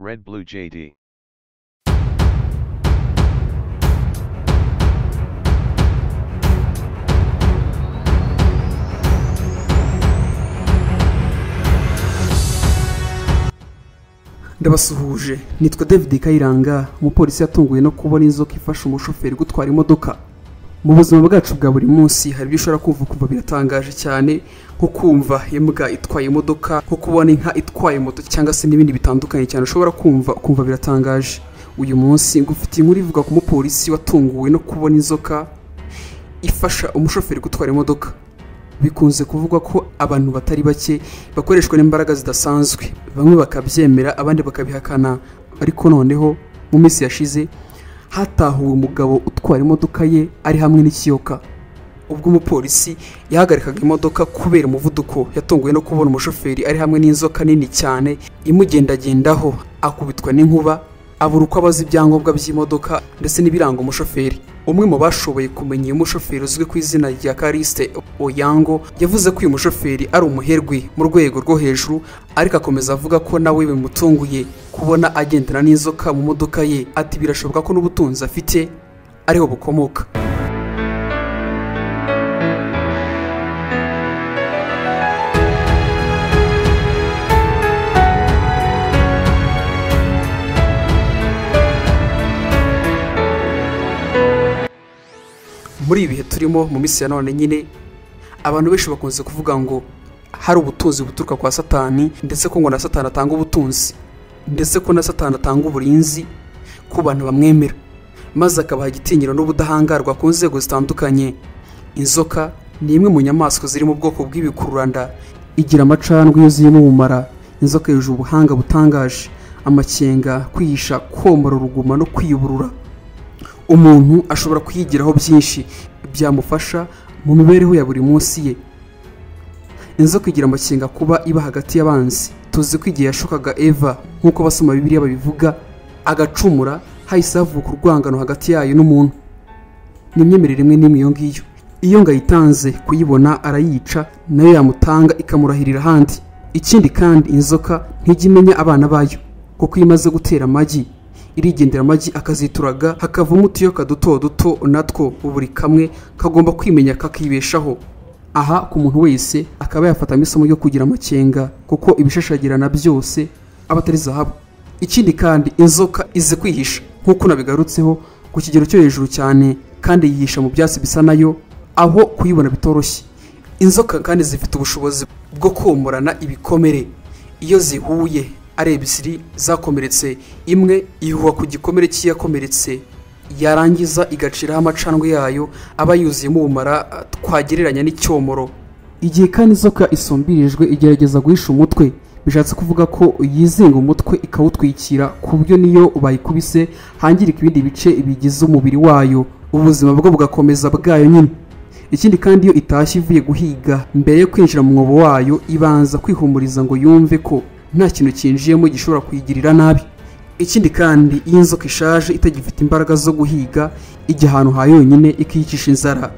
Red Blue JD. ndabasuhuje nitwa david kayiranga umupolisi yatunguwe no kubona inzoka ifasha umushoferi gutwara imodoka mu buzima bwacu bwa buri munsi hari ibyo ushobora kumva ukumva biratangaje cyane nko kumva imbwa itwaye imodoka nko kubona inka itwaye moto cyangwa se n'ibindi bitandukanye cyane ushobora kumva ukumva biratangaje. Uyu munsi ngufitiye inkuru ivuga ku mupolisi watunguwe no kubona inzoka ifasha umushoferi gutwara imodoka. Bikunze kuvugwa ko abantu batari bake bakoreshwa n'imbaraga zidasanzwe. Bamwe bakabyemera abandi bakabihakana. Ariko noneho mu minsi yashize hatahuwe umugabo utwara imodoka ye ari hamwe n'ikiyoka. Ubwo umupolisi yahagarikaga imodoka kubera umuvuduko yatunguwe no kubona umushoferi ari hamwe n'inzoka nini cyane imugendagendaho. Akubitwa n'inkuba abura uko abaza ibyangombwa by'imodoka ndetse n'ibiranga umushoferi. Umwe mu bashoboye kumenya uyu mushoferi uzwi ku izina rya karisite oyango yavuze ko uyu mushoferi ari umuherwe mu rwego rwo hejuru ariko akomeza avuga ko nawe bimutunguye kubona agendana n'inzoka mu modoka ye. Ati birashoboka ko n'ubutunzi afite ariho bukomoka. Muri ibi bihe turimo mu minsi ya none nyine abantu benshi bakunze kuvuga ngo hari ubutunzi buturuka kwa satani ndetse ko ngo na satani atanga ubutunzi ndetse ko na satani atanga uburinzi ku bantu bamwemera. Maze akabaha igitinyiro n'ubudahangarwa ku nzego zitandukanye. Inzoka ni imwe mu nyamaswa ziri mu bwoko bw'ibikururanda igira amacandwe yuzuyemo ubumara. Inzoka yuje ubuhanga butangaje. Amakenga kwihisha komora uruguma no kwiyuburura. Umuntu ashobora kuyigiraho byinshi byamufasha mu mibereho ya buri munsi ye. Inzoka igira amakenga kuba iba hagati y'abanzi. Tuzi ko igihe yashokaga eva nk'uko basoma bibiliya babivuga agacumura hahise havuka urwangano hagati yayo n'umuntu. Ni imyemerere imwe n'imwe iyo ngiyo. Iyo ngo ayitanze kuyibona arayica na yo yamutanga ikamurahirira ahandi. Ikindi kandi inzoka ntijya imenya abana bayo kuko iyo imaze gutera amagi irigendera amagi akazituraga hakavamo utuyoka duto duto natwo buri kamwe kagomba kwimenya kakibeshaho. Aha ku muntu wese akaba yafatamo isomo ryo kugira amakenga kuko ibishashagirana byose aba atari zahabu. Ikindi kandi inzoka izi kwihisha nk'uko nabigarutseho ku kigero cyo hejuru cyane kandi yihisha mu byatsi bisa na yo aho kuyibona bitoroshye. Inzoka kandi zifite ubushobozi bwo komorana ibikomere. Iyo zihuye ari ebyiri zakomeretse imwe ihuha ku gikomere cy'iyakomeretse yarangiza igaciraho amacandwe yayo aba yuzuyemo ubumara twagereranya n'icyomoro. Igihe kandi inzoka isumbirijwe igerageza guhisha umutwe bishatse kuvuga ko yizinga umutwe ikawutwikira ku buryo niyo bayikubise hangirika ibindi bice bigize umubiri wayo. Ubuzima bwo bugakomeza bwayo nyine. Ikindi kandi iyo itashye ivuye guhiga mbere yo kwinjira mu mwobo wayo ibanza kwihumuriza ngo yumve ko nta kintu cyinjiyemo gishobora kuyigirira nabi. Ikindi kandi iyo inzoka ishaje itagifite imbaraga zo guhiga ijya ahantu ha yonyine ikiyicisha inzara.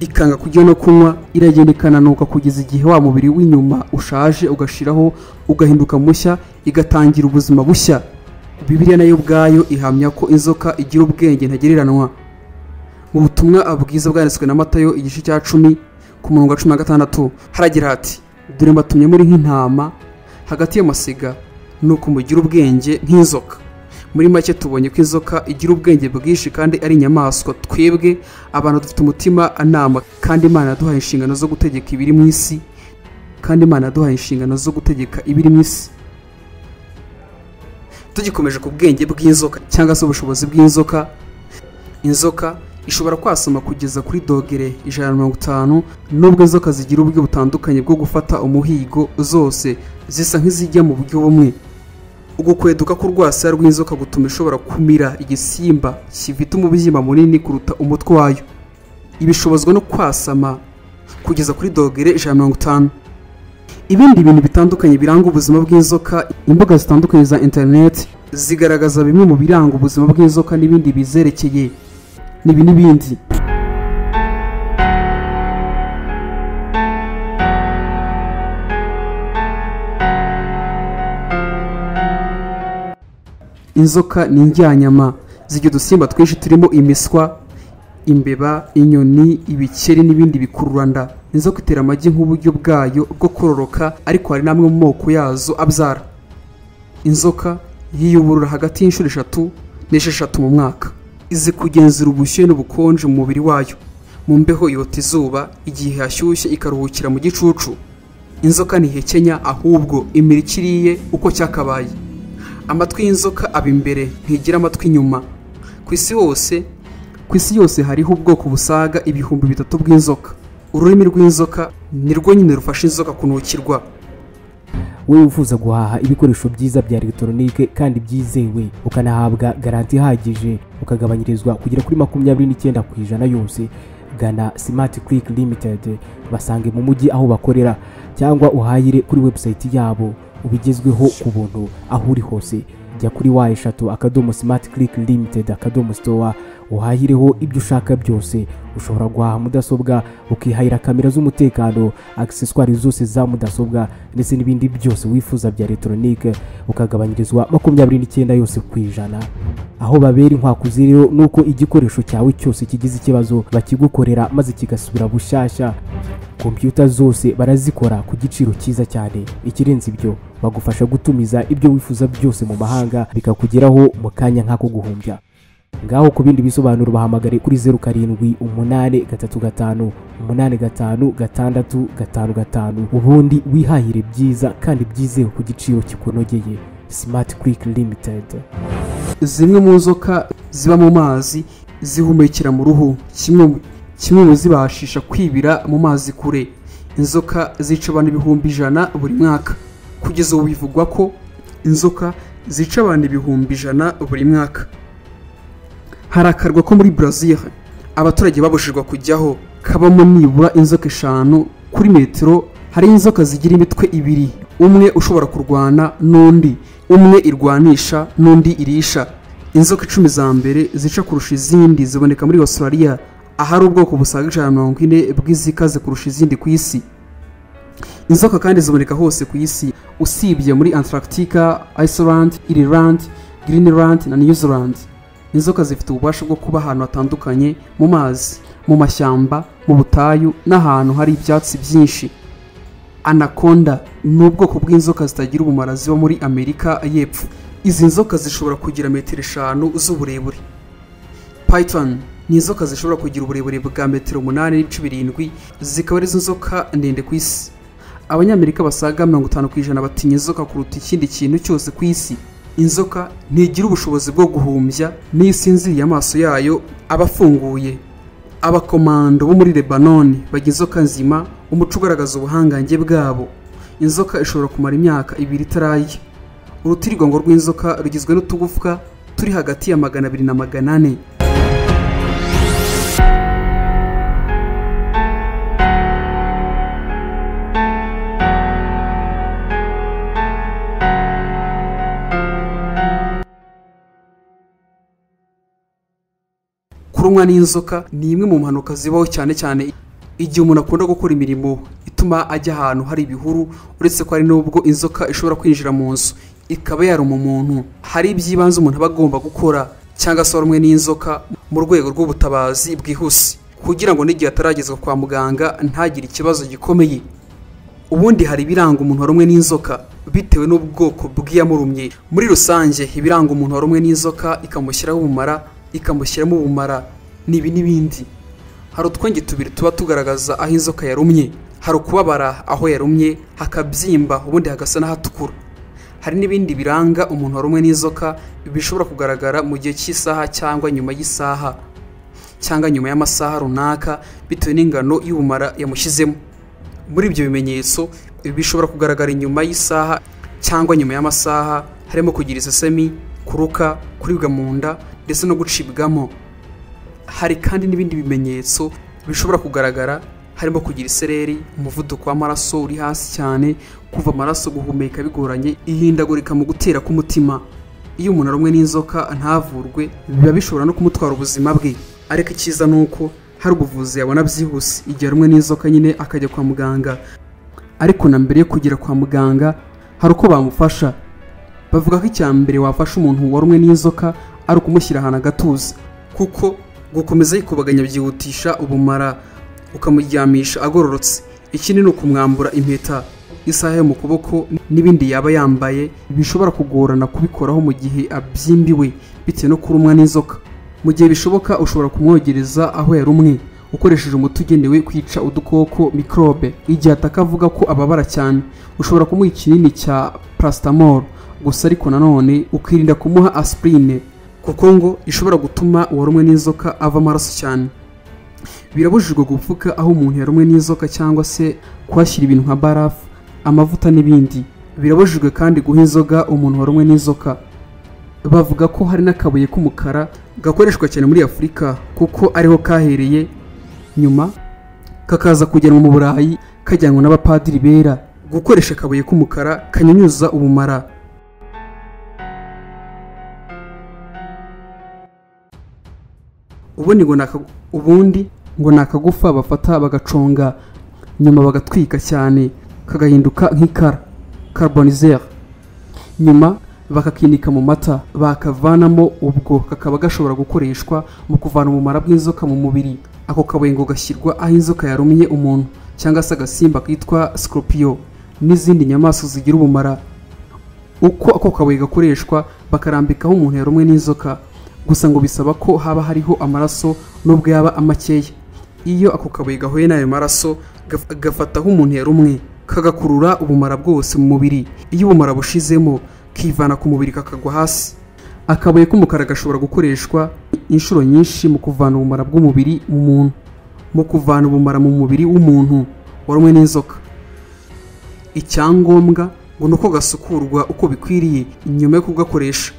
Ikanga kurya no kunywa iragenda ikananuka kugeza igihe wa mubiri w'inyuma ushaje ugashiraho ugahinduka mushya igatangira ubuzima bushya. Bibiliya na yo ubwayo ihamya ko inzoka igira ubwenge ntagereranywa mu butumwa bwiza bwanditswe na matayo igice cya cumi ku murongo wa cumi na gatandatu haragira hati dore mbatumye muri nk'intama hagati y'amasiga ni uko mugira ubwenge nk'inzoka. Muri make tubonye ko inzoka igira ubwenge bwinshi kandi ari inyamaswa. Twebwe abantu dufite umutima nama kandi imana yaduhaye inshingano zo gutegeka ibiri mu isi kandi imana yaduhaye inshingano zo gutegeka ibiri mu isi. Tugikomeje ku bwenge bw'inzoka cyangwa se ubushobozi bw'inzoka. Inzoka ishobora kwasama kugeza kuri dogere ijana na mirongo itanu nubwo inzoka zigira uburyo butandukanye bwo gufata umuhigo zose zisa nk'izijya mu buryo bumwe. Ugukweduka k'urwasaya rw'inzoka gutuma ishobora kumira igisimba gifite umubyimba munini kuruta umutwe wayo. Ibishobozwa no kwasama kugeza kuri dogere ijana na mirongo itanu. Ibindi bintu bitandukanye biranga ubuzima bw'inzoka imbuga zitandukanye za interineti zigaragaza bimwe mu biranga ubuzima bw'inzoka n'ibindi bizerekeye n'ibi n'ibindi inzoka ni indyanyama zirya udusimba twinshi turimo imiswa imbeba inyoni ibikeri n'ibindi bikururanda inzoka itera amagi nk'uburyo bwayo bwo kororoka ariko hari n'amwe mu moko yazo abyara. Inzoka yiyuburura hagati y'inshuro eshatu n'esheshatu mu mwaka. Izi kugenzura ubushyuhe n'ubukonje mu mubiri wayo. Mu mbeho yota izuba igihe hashyushye ikaruhukira mu gicucu. Inzoka ntihekenya ahubwo imira ikiriye uko cyakabaye. Amatwi y'inzoka aba imbere ntigira amatwi inyuma. Ku isi hose ku isi yose hariho ubwoko busaga ibihumbi bitatu bw'inzoka. Ururimi rw'inzoka ni rwo nyine rufasha inzoka kunukirwa. Wowe wifuza guhaha ibikoresho byiza bya elegitoronike kandi byizewe ukanahabwa garanti ihagije ukagabanyirizwa kugera kuri makumyabiri n'icyenda ku ijana yose gana simati kiriki limitedi basange mu mujyi aho bakorera cyangwa uhahire kuri webusayiti yabo ubigezweho ku buntu aho uri hose. Jya kuri wa eshatu akadomo simati kiriki limitedi akadomo sitowa uhahireho ibyo ushaka byose. Ushobora guhaha mudasobwa ukihahira kamera z'umutekano agiseswari zose za mudasobwa ndetse n'ibindi byose wifuza bya elegitoronike ukagabanyirizwa makumyabiri n'icyenda yose ku ijana. Aho babera inkwakuzi rero ni uko igikoresho cyawe cyose kigize ikibazo bakigukorera maze kigasubira bushyashya kompiyuta zose barazikora ku giciro cyiza cyane. Ikirenze ibyo bagufasha gutumiza ibyo wifuza byose mu mahanga bikakugeraho mu kanya nk'ako guhumbya. Ngaho ku bindi bisobanuro bahamagare kuri zeru karindwi umunani gatatu gatanu umunani gatanu gatandatu gatanu gatanu. Ubundi wihahire byiza kandi byizewe ku giciro kikunogeye. Simati kiriki limitedi zimwe mu nzoka ziba mu mazi zihumekera mu ruhu. Kimwe mu zibashisha kwibira mu mazi kure. Inzoka zica abantu ibihumbi ijana buri mwaka. Kugeza ubu bivugwa ko inzoka zica abantu ibihumbi ijana buri mwaka. Harakarwa ko muri Brazil. Abaturage babujijwe kujyaho. Kabamo nibura inzoka eshanu kuri metero hari inzoka zigira imitwe ibiri. Umwe ushobora kurwana n'undi. Umwe irwanisha n'undi irisha. Inzoka icumi za mbere zica kurusha izindi ziboneka muri Australia. Ahari ubwoko busaga ijana na mirongo ine bw'izikaze kurusha izindi ku isi. Inzoka kandi ziboneka hose ku isi. Usibye muri Antarctica, Iceland, Ireland, Greenland na New Zealand. Inzoka zifite ububasha bwo kuba ahantu hatandukanye mu mazi mu mashyamba mu butayu n'ahantu hari ibyatsi byinshi. Anaconda ni ubwoko bw'inzoka zitagira ubumara ziba muri amerika y'epfo. Izi nzoka zishobora kugira metero eshanu z'uburebure. Python ni inzoka zishobora kugira uburebure bwa metero umunani n'ibice birindwi zikaba ari zo nzoka ndende ku isi. Abanyamerika basaga mirongo itanu ku ijana batinya inzoka kuruta ikindi kintu cyose ku isi. Inzoka ntigira ubushobozi bwo guhumbya n'iyo isinziriye amaso yayo aba afunguye. Abakomando bo muri lebanoni bajya inzoka nzima umuco ugaragaza ubuhangange bwabo. Inzoka ishobora kumara imyaka ibiri itararya urutirigongo rw'inzoka rugizwe n'utugufwa turi hagati ya magana abiri na magana ane. Kurumwa n'inzoka ni imwe mu mpanuka zibaho cyane cyane igihe umuntu akunda gukora imirimo ituma ajya ahantu hari ibihuru uretse ko hari n'ubwo inzoka ishobora kwinjira mu nzu ikaba yaruma umuntu. Hari iby'ibanze umuntu aba agomba gukora cyangwa se warumwe n'inzoka mu rwego rw'ubutabazi bwihuse. Kugira ngo n'igihe ataragezwa kwa muganga ntagire ikibazo gikomeye. Ubundi hari ibiranga umuntu warumwe n'inzoka bitewe n'ubwoko bw'iyamurumye. Muri rusange ibiranga umuntu warumwe n'inzoka ikamushyiraho ubumara ikamushyiramo ubumara. N'ibi n'ibindi. Hari utwenge tubiri tuba tugaragaza aho inzoka yarumye. Hari ukubabara aho yarumye hakabyimba ubundi hagasa n'ahatukura hari n'ibindi biranga umuntu warumwe n'inzoka bishobora kugaragara mu gihe cy'isaha cyangwa nyuma y'isaha cyangwa nyuma y'amasaha runaka bitewe n'ingano y'ubumara yamushyizemo. Muri ibyo bimenyetso bishobora kugaragara inyuma y'isaha cyangwa nyuma y'amasaha harimo kugira isesemi kuruka kuribwa mu nda ndetse no gucibwamo. Hari kandi n'ibindi bimenyetso bishobora kugaragara harimo kugira isereri umuvuduko w'amaraso uri hasi cyane kuva amaraso guhumeka bigoranye ihindagurika mu gutera k'umutima. Iyo umuntu arumwe n'inzoka ntavurwe biba bishobora no kumutwara ubuzima bwe. Ariko icyiza ni uko hari ubuvuzi yabona byihuse. Igihe arumwe n'inzoka nyine akajya kwa muganga. Ariko na mbere yo kugera kwa muganga hari uko bamufasha. Bavuga ko icya mbere wafasha umuntu warumwe n'inzoka ari ukumushyira ahantu agatuza. Kuko gukomeza yikubaganya byihutisha ubumara ukamuryamisha agororotse. Ikindi ni ukumwambura impeta isaha yo mu kuboko n'ibindi yaba yambaye bishobora kugorana kubikoraho mu gihe abyimbiwe bitewe no kurumwa n'inzoka. Mu gihe bishoboka ushobora kumwogereza aho yarumwe ukoresheje umuti ugenewe kwica udukoko mikorobe igihe ataka avuga ko ababara cyane ushobora kumuha ikinini cya parasitamoro gusa ariko nanone ukirinda kumuha asipurine kuko ngo ishobora gutuma uwarumwe n'inzoka ava amaraso cyane. Birabujijwe gupfuka aho umuntu yarumwe n'inzoka cyangwa se kuhashyira ibintu nka barafu amavuta n'ibindi. Birabujijwe kandi guha inzoga umuntu warumwe n'inzoka. Bavuga ko hari n'akabuye k'umukara gakoreshwa cyane muri afurika kuko ariho kahereye. Nyuma kakaza kujyanwa mu burayi kajyanwa n'abapadiri bera. Gukoresha akabuye k'umukara kanyunyuza ubumara. Ubundi ngo ubundi ngo ni akagufa bafata bagaconga nyuma bagatwika cyane kagahinduka nk'ikara carbonizere nyuma bakakinika mu mata bakavanamo ubwo kakaba gashobora gukoreshwa mu kuvana ubumara bw'inzoka mu mubiri. Ako kabuye gashyirwa aho inzoka yarumye umuntu cyangwa se agasimba kitwa scorpio n'izindi nyamaswa zigira ubumara. Uko ako kabuye gakoreshwa bakarambikaho umuntu yarumwe n'inzoka. Gusa ngo bisaba ko haba hariho amaraso nubwo yaba makeya iyo ako kabuye gahuye n'ayo maraso gaf- gafataho umuntu yarumwe kagakurura ubumara bwose mu mubiri. Iyo ubumara bushizemo kivana ku mubiri kakagwa hasi. Akabuye k'umukara gashobora gukoreshwa inshuro nyinshi mu kuvana ubumara bw'umubiri mu muntu. Mu kuvana ubumara mu mubiri w'umuntu warumwe n'inzoka. Icyangombwa ngo ni uko gasukurwa uko bikwiriye nyuma yo kugakoresha.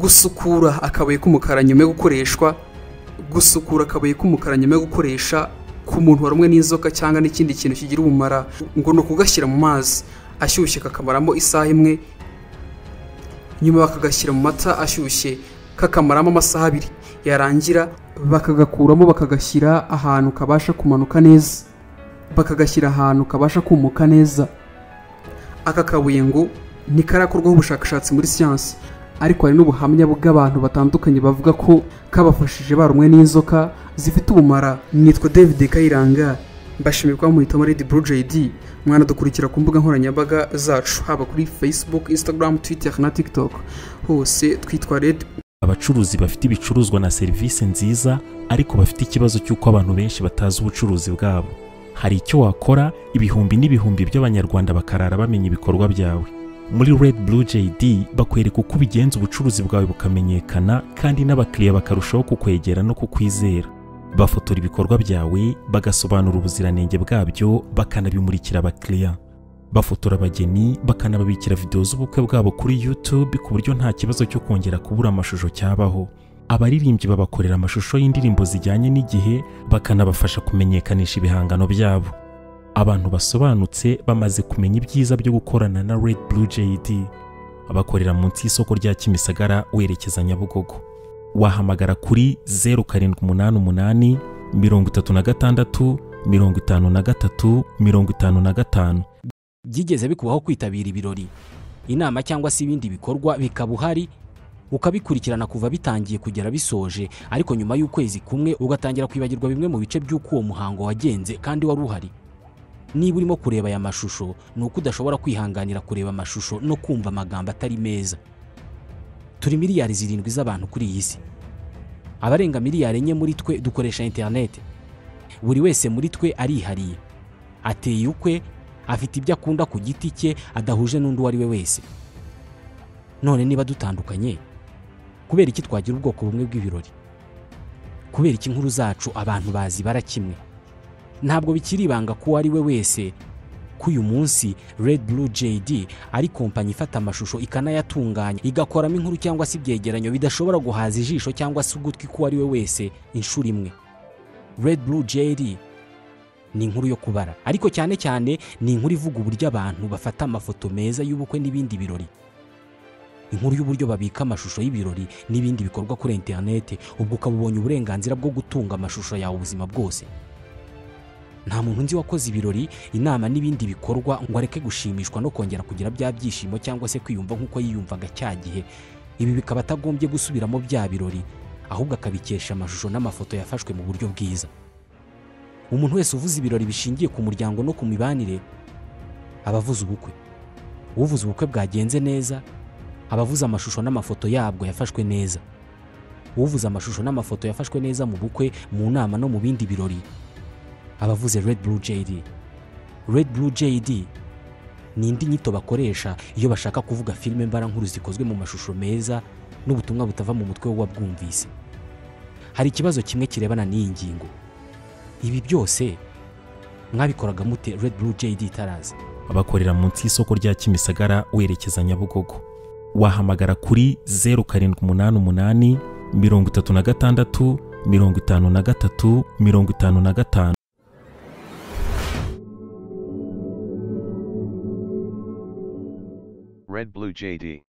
Gusukura akabuye k'umukara nyuma yo gukoreshwa gusukura akabuye k'umukara nyuma yo gukoresha ku muntu warumwe n'inzoka cyangwa n'ikindi kintu kigira ubumara ngo ni ukugashyira mu mazi ashyushye kakamaramo isaha imwe nyuma bakagashyira mu mata ashyushye kakamaramo amasaha abiri. Yarangira bakagakuramo bakagashyira ahantu kabasha kumanuka neza bakagashyira ahantu kabasha kumuka neza. Aka kabuye ngo ntikarakorwaho ubushakashatsi muri siyansi. Ariko hari n'ubuhamya bw'abantu batandukanye bavuga ko kabafashije barumwe n'inzoka zifite ubumara. Nitwa david kayiranga mbashimirwa muhitamo redi buru jayidi mwanadukurikira ku mbuga nkoranyambaga zacu haba kuri facebook instagram twitter na tiktok. Hose twitwa redi abacuruzi bafite ibicuruzwa na serivisi nziza ariko bafite ikibazo cy'uko abantu benshi batazi ubucuruzi bwabo. Hari icyo wakora ibihumbi n'ibihumbi by'abanyarwanda bakarara bamenya ibikorwa byawe. Muri red blue jd bakwereka uko ubigenza ubucuruzi bwawe bukamenyekana kandi n'abakiriya bakarushaho kukwegera no kukwizera. Bafotora ibikorwa byawe bagasobanura ubuziranenge bwabyo bakanabimurikira abakiriya. Bafotora abageni bakanababikira videwo z'ubukwe bwabo kuri YouTube ku buryo nta kibazo cyo kongera kubura amashusho cyabaho. Abaririmbyi babakorera amashusho y'indirimbo zijyanye n'igihe bakanabafasha kumenyekanisha ibihangano byabo. Abantu basobanutse bamaze kumenya ibyiza byo gukorana na Red Blue JD bakorera munsi y'isoko rya Kimisagara werekeza Nyabugogo. Wahamagara kuri 0788 36 53 55 byigeze bikubaho kwitabira ibirori. Inama cyangwa se ibindi bikorwa bikaba uhari ukabikurikirana kuva bitangiye kugera bisoje. Ariko nyuma y'ukwezi kumwe ugatangira kwibagirwa bimwe mu bice by'uko uwo muhango wagenze kandi wari uhari. Niba urimo kureba aya mashusho ni uko udashobora kwihanganira kureba amashusho no kumva amagambo atari meza. Turi miliyari zirindwi z'abantu kuri iyi si. Abarenga miliyari enye muri twe dukoresha interineti buri wese muri twe arihariye. Ateye ukwe afite ibyo akunda ku giti cye adahuje n'undi uwo ari we wese. None niba dutandukanye kubera iki twagira ubwoko bumwe bw'ibirori? Kubera iki inkuru zacu abantu bazibara kimwe ntabwo bikiri ibanga ko uwo ari we wese ko uyu munsi Red Blue JD ari kompanyi ifata amashusho ikanayatunganya igakoramo inkuru cyangwa se ibyegeranyo bidashobora guhaza ijisho cyangwa se ugutwi k'uwo ari we wese inshuro imwe. Red Blue JD ni inkuru yo kubara. Ariko cyane cyane ni inkuru ivuga uburyo abantu bafata amafoto meza y'ubukwe n'ibindi birori. Inkuru y'uburyo babika amashusho y'ibirori n'ibindi bikorwa kuri interineti ubwo ukaba ubonye uburenganzira bwo gutunga amashusho yawe ubuzima bwose. Nta muntu nzi wakoze ibirori inama n'ibindi bikorwa ngo areke gushimishwa no kongera kugira bya byishimo cyangwa se kwiyumva nk'uko yiyumvaga cya gihe. Ibi bikaba atagombye gusubiramo bya birori ahubwo akabikesha amashusho n'amafoto yafashwe mu buryo bwiza. Umuntu wese uvuze ibirori bishingiye ku muryango no ku mibanire aba avuze ubukwe. Uvuze ubukwe bwagenze neza aba avuze amashusho n'amafoto yabwo yafashwe neza. Uvuze amashusho n'amafoto yafashwe neza mu bukwe mu nama no mu bindi birori aba avuze red blue jd red blue jd ni indi nyito bakoresha iyo bashaka kuvuga filime mbarankuru zikozwe mu mashusho meza n'ubutumwa butava mu mutwe w'uwabwumvise hari ikibazo kimwe kirebana n'iyi ngingo ibi byose mwabikoraga mute red blue jd itaraza. Bakorera munsi y'isoko rya kimisagara werekeza nyabugogo. Wahamagara kuri zeru karindwi umunani umunani mirongo itatu na gatandatu mirongo itanu na gatatu mirongo itanu na gatanu. Red Blue JD.